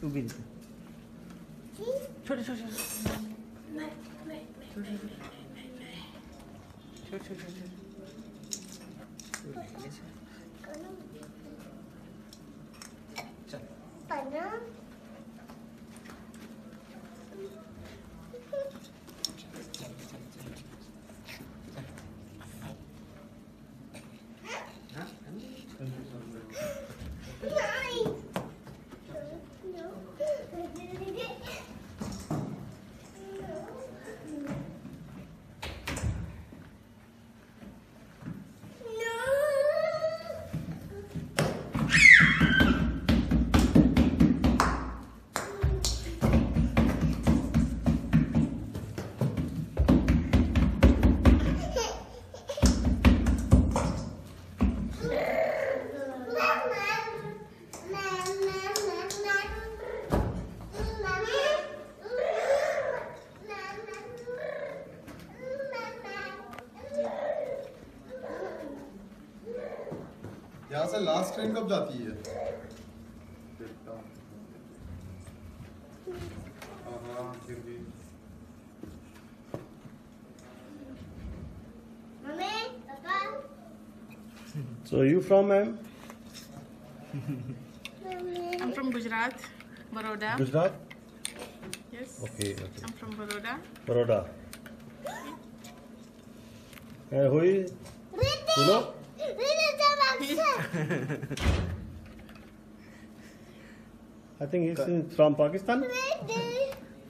秃鼻子。走走走走。来来来来来来来。走走走走。秃鼻子。यहाँ से last train कब जाती है हाँ, हाँ। So you from ma'am? I'm from Gujarat, Baroda. Gujarat? Yes. Okay, okay. I'm from Baroda. Baroda. And who is? You know? I think he's in, from Pakistan.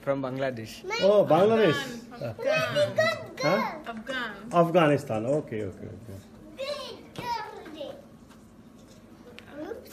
From Bangladesh. Oh, Bangladesh. Afghan. Huh? Afghan. Afghanistan. Okay, okay, okay. Oops.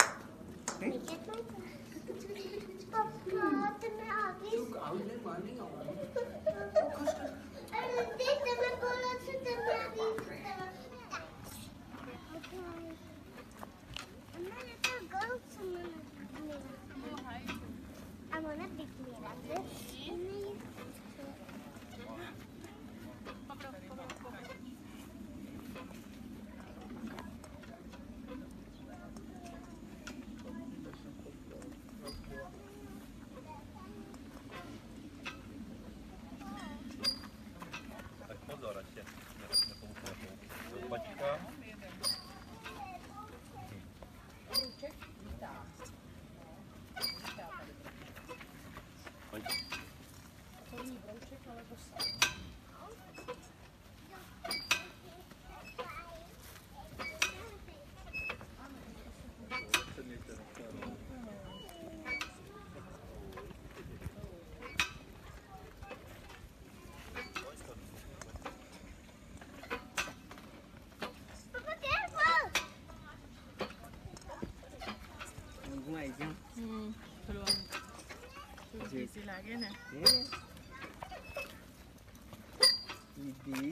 what? Hmm. Peluang. Tu busy lagi ni. Didi